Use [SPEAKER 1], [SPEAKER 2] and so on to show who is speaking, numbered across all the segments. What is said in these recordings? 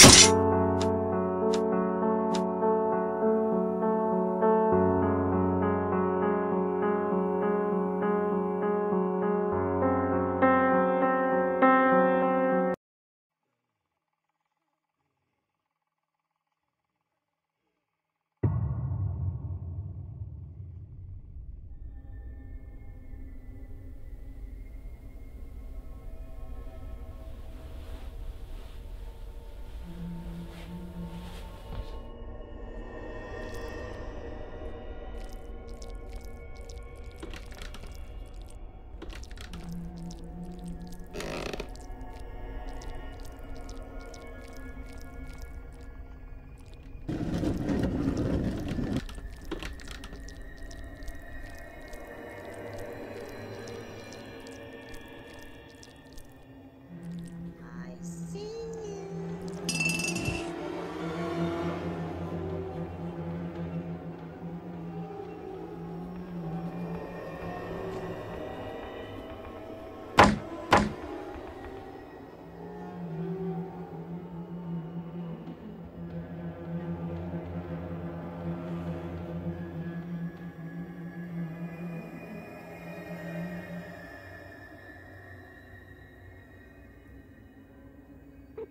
[SPEAKER 1] you.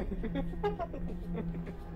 [SPEAKER 2] う